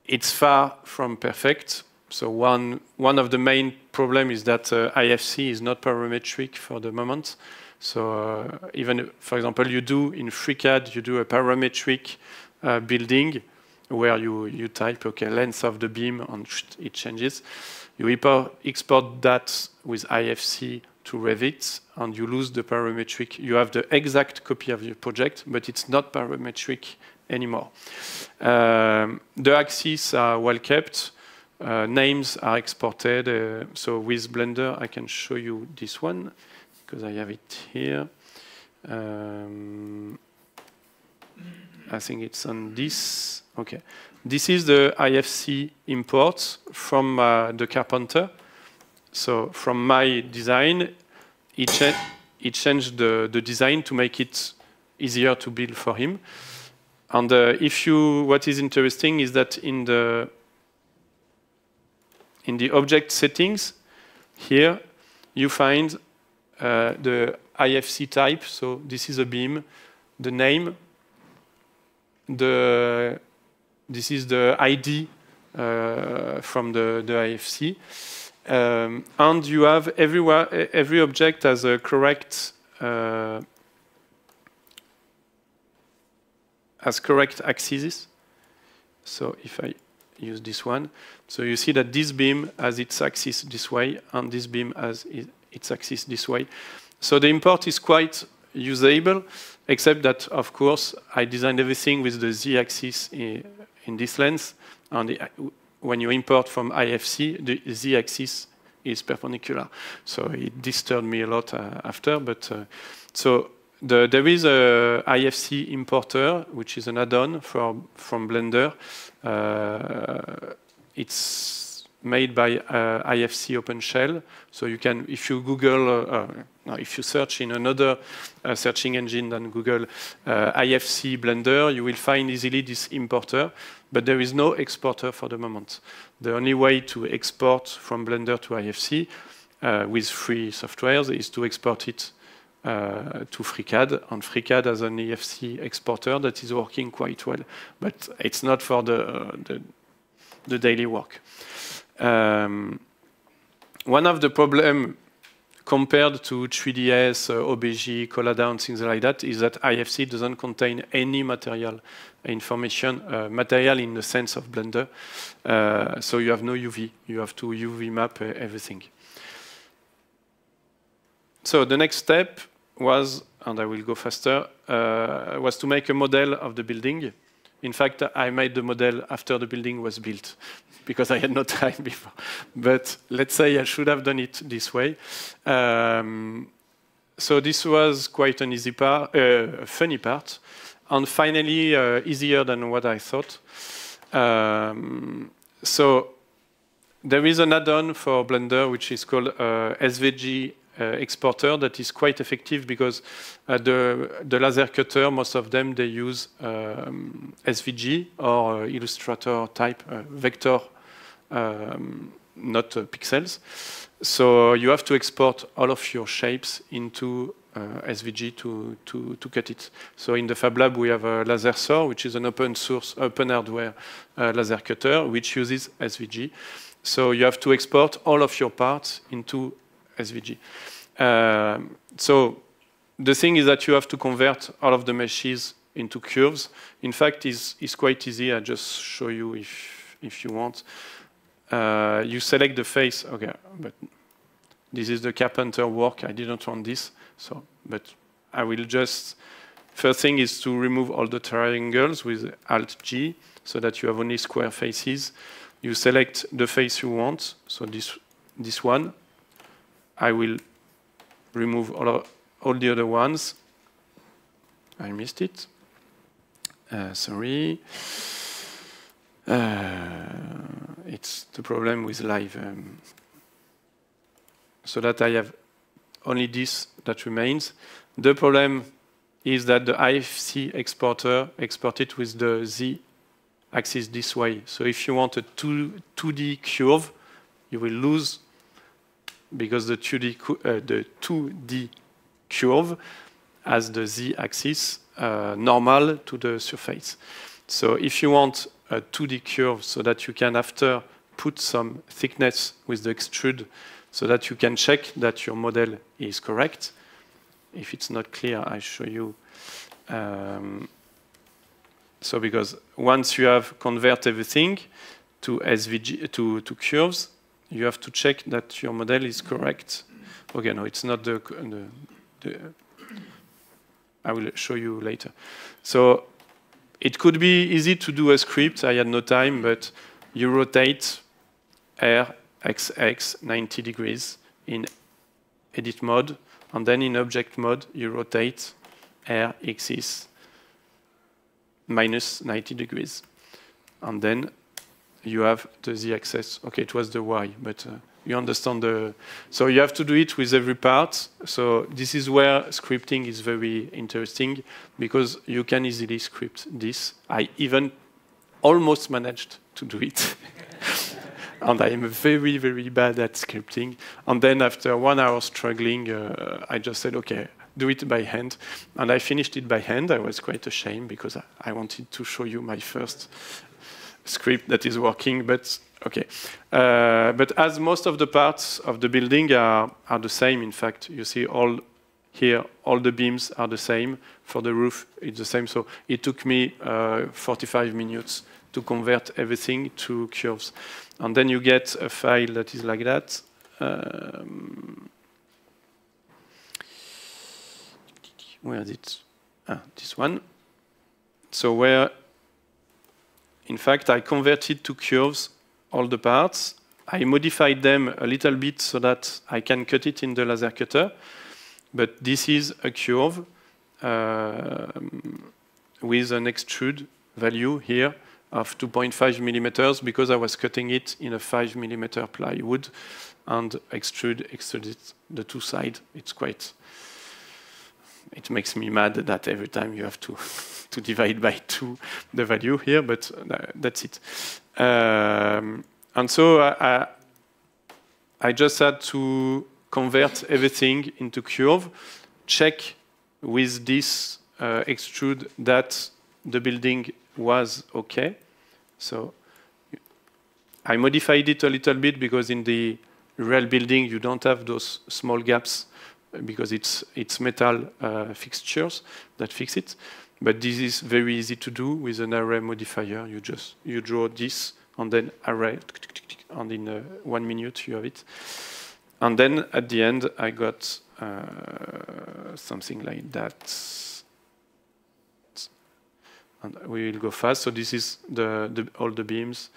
it's far from perfect, so one, one of the main problem is that uh, IFC is not parametric for the moment. So uh, even, for example, you do in FreeCAD, you do a parametric uh, building where you, you type, okay, length of the beam and it changes. You export that with IFC to Revit and you lose the parametric. You have the exact copy of your project, but it's not parametric anymore. Um, the axes are well kept. Uh, names are exported. Uh, so with Blender, I can show you this one because I have it here. Um, I think it's on this. Okay. This is the IFC import from uh, the carpenter. So from my design, he, cha changed the, the design to make it easier to build for him. And uh, if you, what is interesting is that in the in the object settings, here you find uh, the IFC type. So this is a beam, the name, the this is the ID uh, from the, the IFC. Um, and you have everywhere, every object has a correct uh, has correct axes. So if I use this one. So you see that this beam has its axis this way, and this beam has its axis this way. So the import is quite usable, except that, of course, I designed everything with the z-axis in, in, this lens. And the, when you import from IFC, the z-axis is perpendicular. So it disturbed me a lot uh, after. But uh, so the, there is a IFC importer, which is an add-on from Blender. Uh, it's made by uh, IFC OpenShell. So you can, if you Google, uh, no, if you search in another uh, searching engine than Google uh, IFC Blender, you will find easily this importer, but there is no exporter for the moment. The only way to export from Blender to IFC uh, with free softwares is to export it uh, to FreeCAD, and FreeCAD has an IFC exporter that is working quite well, but it's not for the, uh, daily work. Um, one of the problems compared to 3ds, uh, OBJ, Collada, and things like that, is that IFC doesn't contain any material information, uh, material in the sense of Blender. Uh, so you have no UV. You have to UV map uh, everything. So the next step was, and I will go faster, uh, was to make a model of the building. In fact, I made the model after the building was built because I had no time before. But let's say I should have done it this way. Um, so this was quite an easy part, uh, funny part, and finally uh, easier than what I thought. Um, so there is an add-on for Blender which is called SVG exporter that is quite effective because uh, the, the laser cutter, most of them, they use um, SVG or uh, Illustrator type vector, um, not pixels. So you have to export all of your shapes into uh, SVG to, to, to cut it. So in the Fab Lab, we have a Lasersaur, which is an open source, open hardware uh, laser cutter, which uses SVG. So you have to export all of your parts into SVG. Um, so the thing is that you have to convert all of the meshes into curves. In fact, it's, it's quite easy. I just show you if, if you want. Uh, you select the face. Okay, but this is the carpenter work. I didn't want this. So, but I will just, first thing is to remove all the triangles with Alt-J so that you have only square faces. You select the face you want, so this, this one. I will remove all, all the other ones. I missed it. Uh, sorry. Uh, it's the problem with live. Um, so that I have only this that remains. The problem is that the IFC exporter exported with the Z axis this way. So if you want a 2, 2D curve, you will lose because the 2D, uh, the 2D curve has the z-axis uh, normal to the surface. So if you want a 2D curve so that you can after put some thickness with the extrude so that you can check that your model is correct. If it's not clear, I show you. Um, so because once you have convert everything to SVG to, to curves, you have to check that your model is correct. Okay, no, it's not the, the, the I will show you later. So it could be easy to do a script. I had no time, but you rotate R XX 90 degrees in edit mode, and then in object mode, you rotate R axis minus 90 degrees. And then you have the z-axis. Okay, it was the y, but uh, you understand the... So you have to do it with every part. So this is where scripting is very interesting because you can easily script this. I even almost managed to do it. and I am very, very bad at scripting. And then after one hour struggling, uh, I just said, okay, do it by hand. And I finished it by hand. I was quite ashamed because I wanted to show you my first script that is working, but okay. Uh, but as most of the parts of the building are, are the same, in fact, you see all here, all the beams are the same. For the roof, it's the same. So it took me uh, 45 minutes to convert everything to curves. And then you get a file that is like that. Um, where is it? Ah, this one. So where in fact, I converted to curves all the parts. I modified them a little bit so that I can cut it in the laser cutter. But this is a curve uh, with an extrude value here of 2.5 millimeters because I was cutting it in a 5 millimeter plywood and extrude extrude the two sides. It's quite. It makes me mad that every time you have to to divide by two the value here, but that's it. Um, and so I, I just had to convert everything into curve, check with this uh, extrude that the building was okay. So I modified it a little bit because in the real building you don't have those small gaps because it's it's metal uh, fixtures that fix it. But this is very easy to do with an array modifier. You just you draw this and then array, and in uh, one minute you have it. And then at the end I got uh, something like that and we will go fast. So this is the, the, all the beams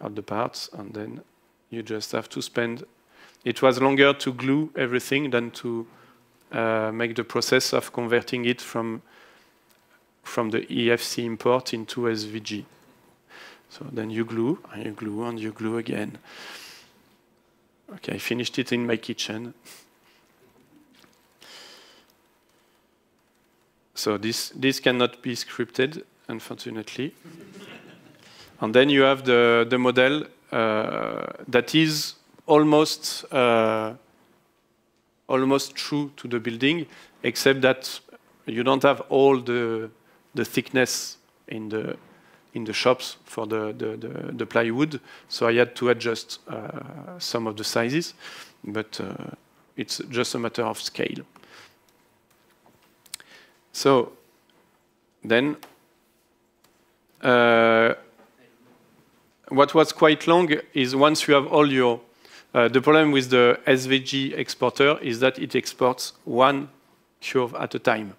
of the parts, and then you just have to spend. It was longer to glue everything than to uh, make the process of converting it from from the IFC import into SVG. So then you glue, and you glue, and you glue again. Okay, I finished it in my kitchen. So this, this cannot be scripted unfortunately. and then you have the, the model uh, that is almost uh, almost true to the building, except that you don't have all the the thickness in the in the shops for the the, the, the plywood. So I had to adjust uh, some of the sizes, but uh, it's just a matter of scale. So then uh, what was quite long is once you have all your, the problem with the SVG exporter is that it exports one curve at a time.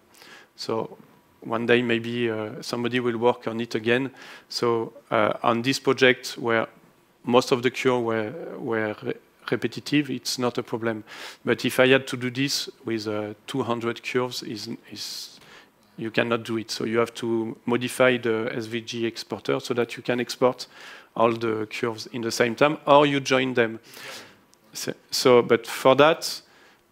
So one day maybe uh, somebody will work on it again. So uh, on this project where most of the curves were, were re repetitive, it's not a problem. But if I had to do this with uh, 200 curves, is, is you cannot do it. So you have to modify the SVG exporter so that you can export all the curves in the same time, or you join them. So, so, but for that,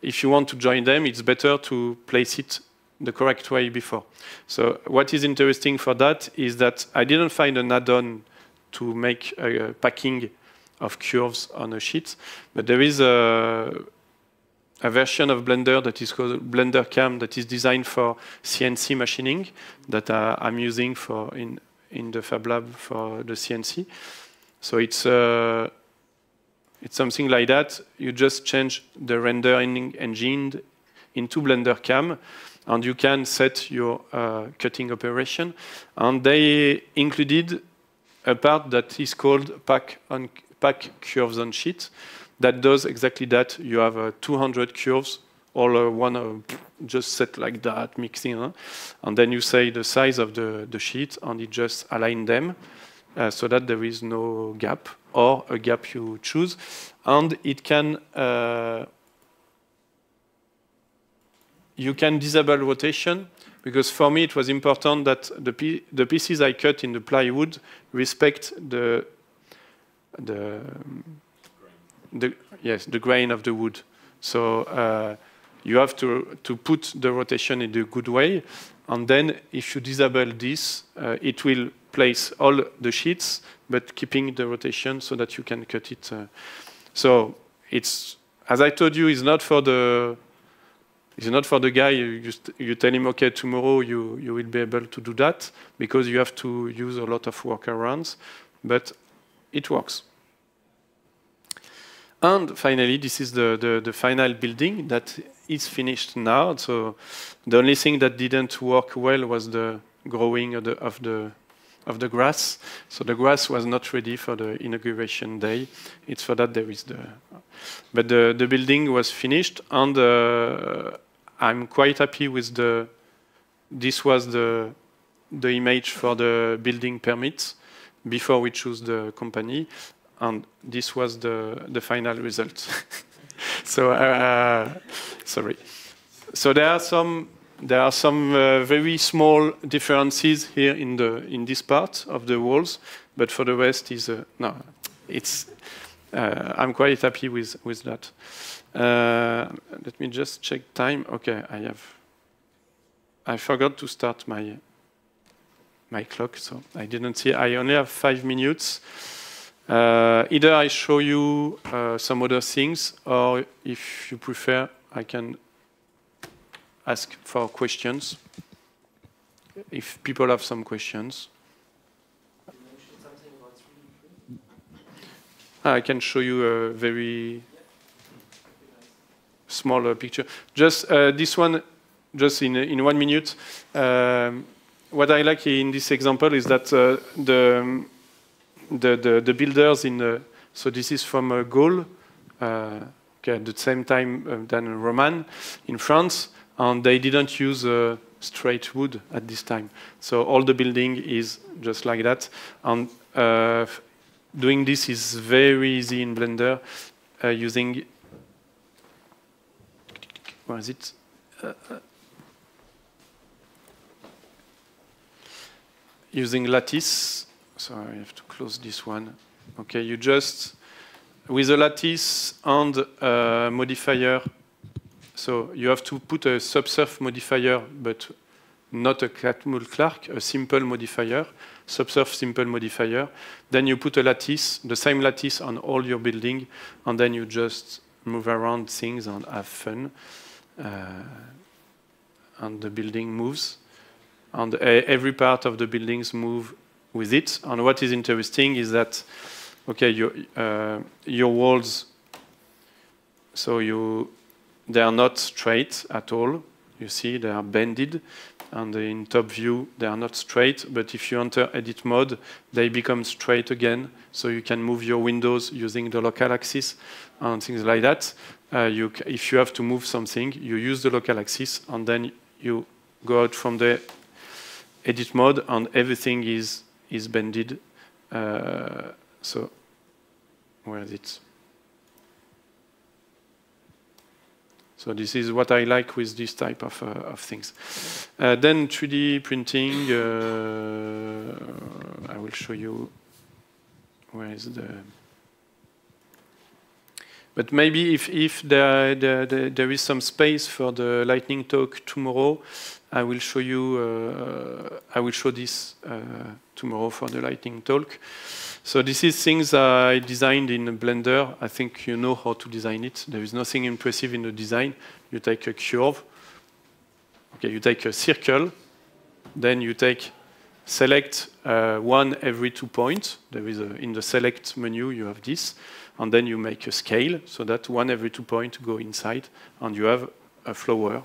if you want to join them, it's better to place it the correct way before. So what is interesting for that is that I didn't find an add-on to make a packing of curves on a sheet, but there is a a version of Blender that is called BlenderCAM that is designed for CNC machining that I'm using for in in the Fab Lab for the CNC. So it's uh, it's something like that. You just change the rendering engine into BlenderCAM, and you can set your uh, cutting operation. And they included a part that is called pack on pack curves on sheet that does exactly that. You have uh, 200 curves, all uh, one uh, just set like that, mixing, huh? and then you say the size of the, the sheet, and it just align them uh, so that there is no gap or a gap you choose, and it can uh, you can disable rotation because for me it was important that the, the pieces I cut in the plywood respect the the the, yes, the grain of the wood. So uh, you have to, to put the rotation in the good way. And then if you disable this, uh, it will place all the sheets, but keeping the rotation so that you can cut it. Uh. So it's, as I told you, it's not for the, it's not for the guy, you, you tell him, okay, tomorrow you, you will be able to do that, because you have to use a lot of workarounds, but it works. And finally, this is the, the, the, final building that is finished now. So the only thing that didn't work well was the growing of the, of the, of the grass. So the grass was not ready for the inauguration day. It's for that there is the... But the, the building was finished, and uh, I'm quite happy with the... This was the, the image for the building permit before we choose the company and this was the, the final result. so, uh, sorry. So there are some there are some uh, very small differences here in the in this part of the walls, but for the rest is uh, no, it's uh, I'm quite happy with with that. Uh, let me just check time. Okay, I have. I forgot to start my my clock, so I didn't see. I only have five minutes. Uh, either I show you uh, some other things, or if you prefer, I can ask for questions. If people have some questions. I can show you a very smaller picture. Just uh, this one, just in, in one minute. Um, what I like in this example is that uh, the, the, the, the, builders in, the, so this is from uh, Gaul, uh, at the same time uh, than Roman in France, and they didn't use uh, straight wood at this time. So all the building is just like that. And uh, doing this is very easy in Blender using, where is it? using lattice. So I have to close this one. Okay, you just, with a lattice and a modifier, so you have to put a subsurf modifier, but not a Catmull-Clark, a simple modifier, subsurf simple modifier. Then you put a lattice, the same lattice on all your building, and then you just move around things and have fun. Uh, and the building moves and every part of the buildings move with it. And what is interesting is that, okay, your, uh, your walls, so you, they are not straight at all. You see, they are bended. And in top view, they are not straight. But if you enter edit mode, they become straight again. So you can move your windows using the local axis and things like that. Uh, you, if you have to move something, you use the local axis, and then you go out from the edit mode and everything is is bended. Uh, so where is it? So this is what I like with this type of, uh, of things. Uh, then 3D printing, uh, I will show you where is the... But maybe if, if there, there, there is some space for the lightning talk tomorrow, I will show you, uh, I will show this uh, tomorrow for the lighting talk. So this is things I designed in Blender. I think you know how to design it. There is nothing impressive in the design. You take a curve. Okay, you take a circle. Then you take select uh, one every two points. There is a, in the select menu you have this, and then you make a scale so that one every two points go inside, and you have a flower.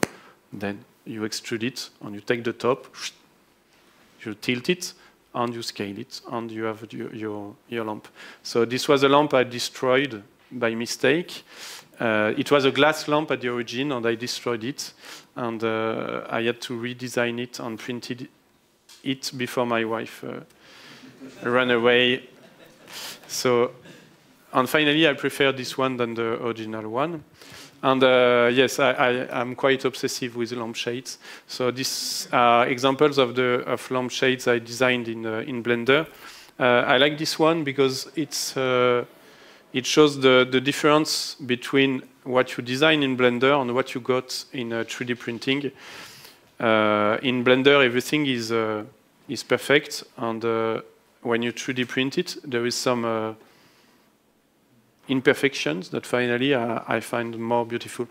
Then you extrude it, and you take the top, you tilt it, and you scale it, and you have your, your, your lamp. So this was a lamp I destroyed by mistake. Uh, it was a glass lamp at the origin, and I destroyed it. And uh, I had to redesign it and printed it before my wife uh, ran away. So, and finally, I prefer this one than the original one. And uh, yes, I, am quite obsessive with lampshades. So these are examples of the of lampshades I designed in uh, in Blender. Uh, I like this one because it's uh, it shows the the difference between what you design in Blender and what you got in 3D uh, printing. Uh, in Blender, everything is is perfect, and when you 3D print it, there is some imperfections that finally I, I, find more beautiful.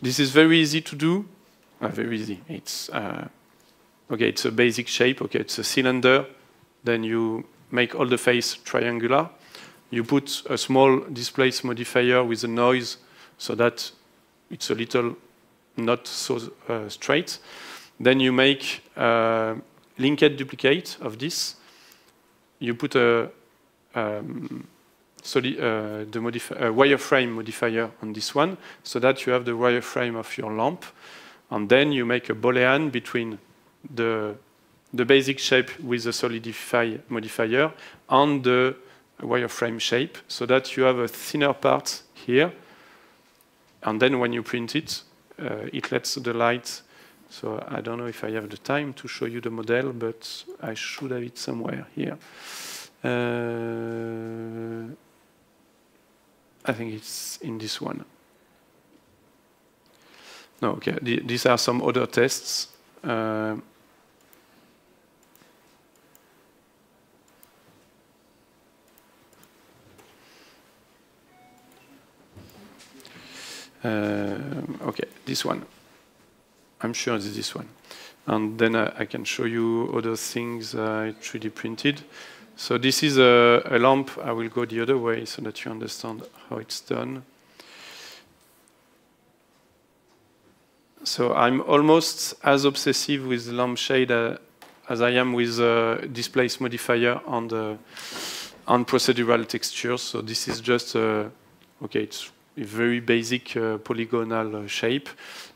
This is very easy to do. Uh, very easy. It's uh, okay. It's a basic shape. Okay, it's a cylinder. Then you make all the face triangular. You put a small displace modifier with a noise so that it's a little not so uh, straight. Then you make a linked duplicate of this. You put a um, solid, uh, the uh, wireframe modifier on this one, so that you have the wireframe of your lamp. And then you make a boolean between the, the basic shape with the solidify modifier and the wireframe shape, so that you have a thinner part here. And then when you print it, uh, it lets the light So I don't know if I have the time to show you the model, but I should have it somewhere here. Uh, I think it's in this one. No, okay. The, these are some other tests. Uh, uh, okay, this one. I'm sure it's this one. And then I, I can show you other things I 3D printed. So this is a, a, lamp. I will go the other way so that you understand how it's done. So I'm almost as obsessive with lampshade uh, as I am with uh, displace modifier on the on procedural textures. So this is just uh, okay. It's a very basic uh, polygonal uh, shape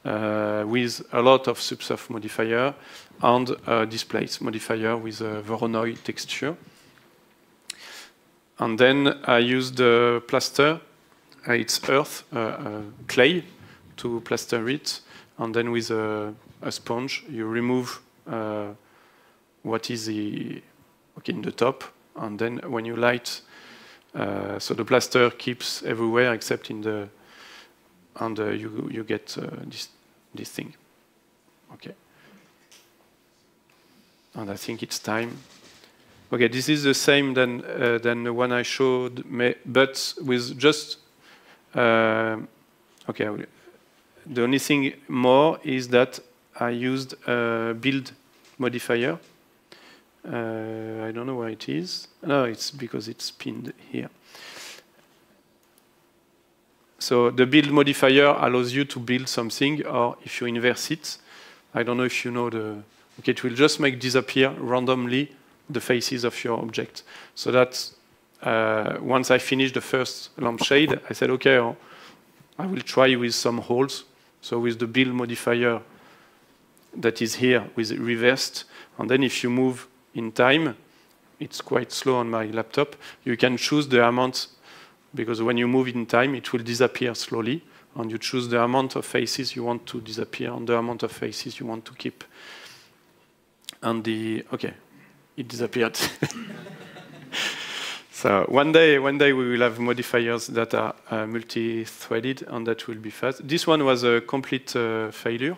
uh, with a lot of subsurf modifier and displace modifier with a Voronoi texture. And then I use the plaster, uh, it's earth, uh, uh, clay, to plaster it. And then with a, a sponge, you remove what is the, okay, in the top. And then when you light, uh, so the plaster keeps everywhere except in the, and uh, you, you get uh, this, this thing. Okay. And I think it's time Okay, this is the same than uh, than the one I showed, but with just uh, okay. The only thing more is that I used a build modifier. Uh, I don't know where it is. No, it's because it's pinned here. So the build modifier allows you to build something, or if you inverse it, I don't know if you know the. Okay, it will just make disappear randomly the faces of your object. So that uh, once I finished the first lampshade, I said, okay, I will try with some holes. So with the build modifier that is here with reversed, and then if you move in time, it's quite slow on my laptop, you can choose the amount, because when you move in time, it will disappear slowly, and you choose the amount of faces you want to disappear and the amount of faces you want to keep. And the, okay, it disappeared. so one day, one day we will have modifiers that are uh, multi-threaded, and that will be fast. This one was a complete uh, failure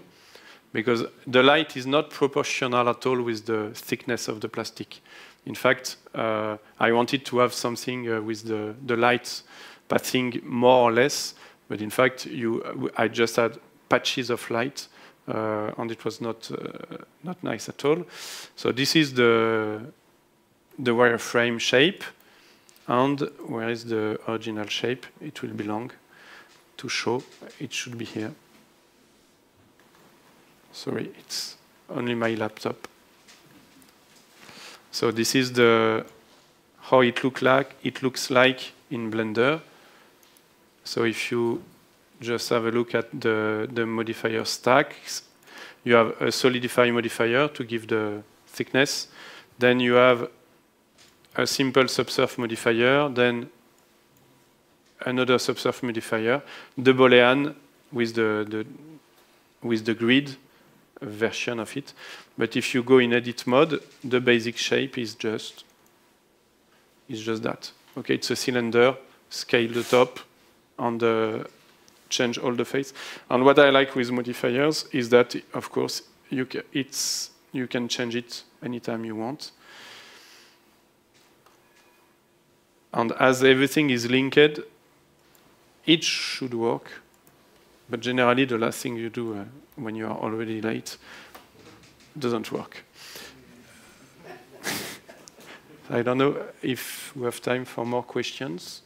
because the light is not proportional at all with the thickness of the plastic. In fact, uh, I wanted to have something uh, with the, the light passing more or less, but in fact, you, I just had patches of light uh, and it was not uh, not nice at all. So this is the the wireframe shape, and where is the original shape? It will belong to show. It should be here. Sorry, it's only my laptop. So this is the how it look like. It looks like in Blender. So if you just have a look at the, the modifier stacks. You have a solidify modifier to give the thickness. Then you have a simple subsurf modifier, then another subsurf modifier, the Boolean with the, the, with the grid version of it. But if you go in edit mode, the basic shape is just is just that. Okay, it's a cylinder, scale the top on the change all the face. And what I like with modifiers is that, of course, you, ca it's, you can change it anytime you want. And as everything is linked, it should work. But generally, the last thing you do uh, when you are already late doesn't work. I don't know if we have time for more questions.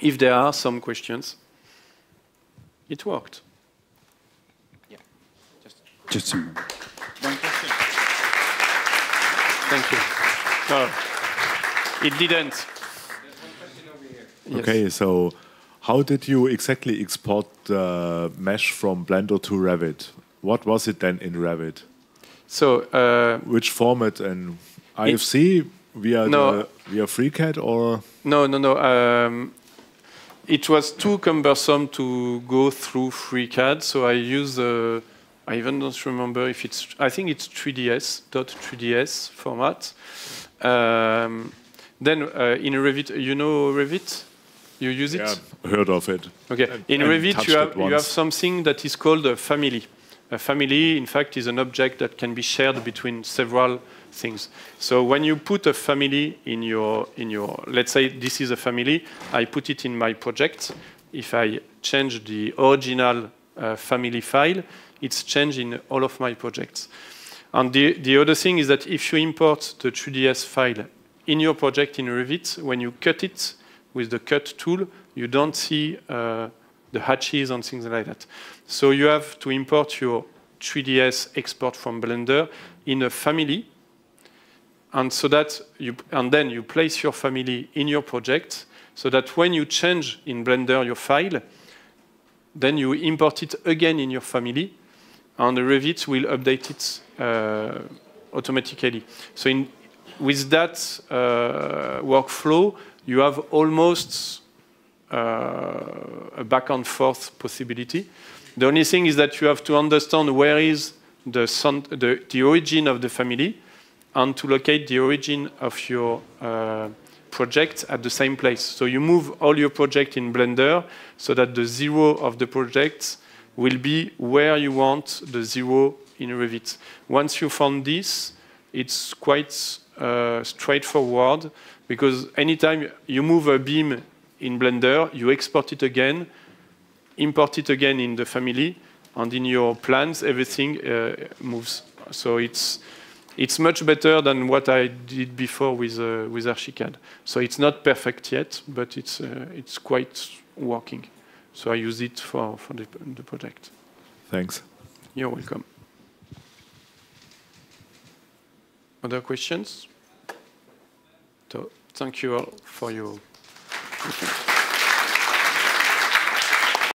If there are some questions it worked. Yeah. Just, Just a moment. One question. Thank you. No, it didn't. Yes. Okay, so how did you exactly export the mesh from Blender to Revit? What was it then in Revit? So, uh, which format and IFC via no, the, via FreeCAD or no, no, no. Um, it was too cumbersome to go through FreeCAD, so I used I even don't remember if it's, I think it's 3ds, .3ds format. Um, then uh, in Revit, you know Revit? You use it? Yeah, heard of it. Okay. And, in Revit, you have, you have something that is called a family. A family, in fact, is an object that can be shared between several things. So when you put a family in your, in your, let's say this is a family, I put it in my project. If I change the original uh, family file, it's changed in all of my projects. And the, the other thing is that if you import the 3ds file in your project in Revit, when you cut it with the cut tool, you don't see uh, the hatches and things like that. So you have to import your 3ds export from Blender in a family, and so that you, and then you place your family in your project, so that when you change in Blender your file, then you import it again in your family, and the Revit will update it uh, automatically. So in, with that uh, workflow, you have almost uh, a back and forth possibility. The only thing is that you have to understand where is the, the, the origin of the family and to locate the origin of your uh, project at the same place. So you move all your project in Blender so that the zero of the project will be where you want the zero in Revit. Once you found this, it's quite uh, straightforward because anytime you move a beam in Blender, you export it again, import it again in the family, and in your plans, everything uh, moves. So it's it's much better than what I did before with uh, with Archicad. So it's not perfect yet, but it's uh, it's quite working. So I use it for for the, the project. Thanks. You're welcome. Other questions? So thank you all for your questions.